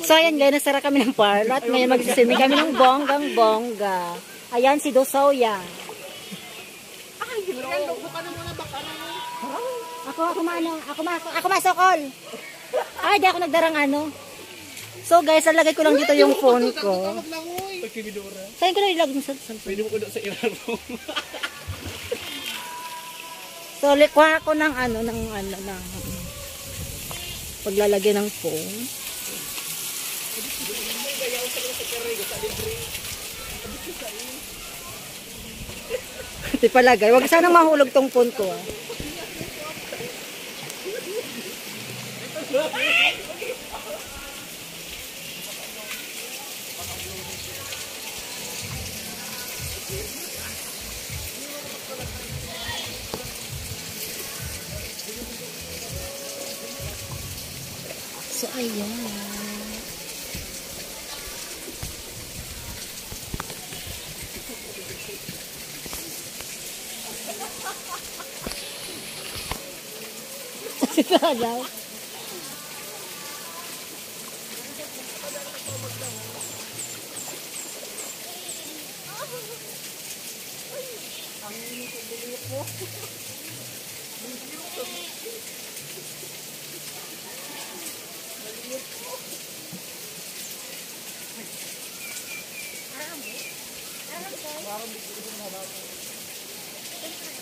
So, ayan guys, nasara kami ng parlo at ngayon magsisimi kami ng bonggang bongga. Ayan, si Dosoya. Ako, ako maano, ako ma, ako masokol. Ay, di ako nagdarang ano. So guys, alagay ko lang dito yung phone ko. Saan ko na ilagay sa sa- Pwede mo ko sa ilaro. So, likwa ko ng ano, ng ano, ng paglalagay ng phone. Ito palagay. Huwag sanang mahulog tong phone ko. Ah. So, ayan. Sinagaw. Ang init ang dili po. Parang bigyan ko?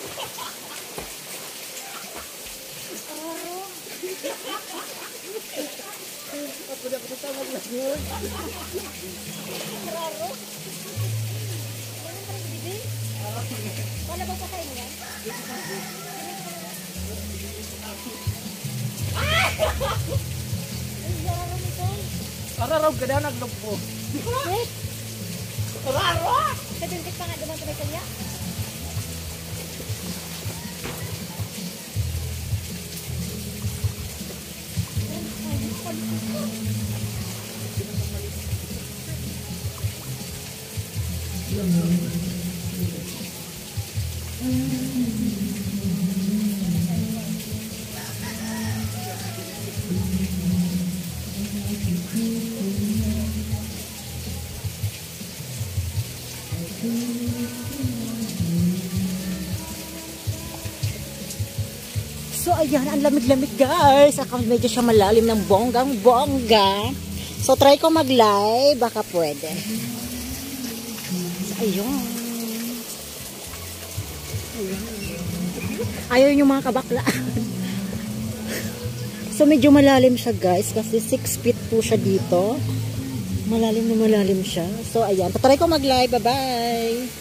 Aku udah ketemu sama gue. Terlalu. Mana terus gede? Mana bapak kain ya? Karena rau gede anak lepuh. So, ayan, ang lamig-lamig guys. Ako medyo siya malalim ng bonggang-bongga. So, try ko mag-live. Baka pwede. Ayun. Ayun. Yung mga kabaklaan. so, medyo malalim siya guys. Kasi 6 feet po siya dito. Malalim na malalim siya. So, ayan. Patry ko mag-live. Bye-bye.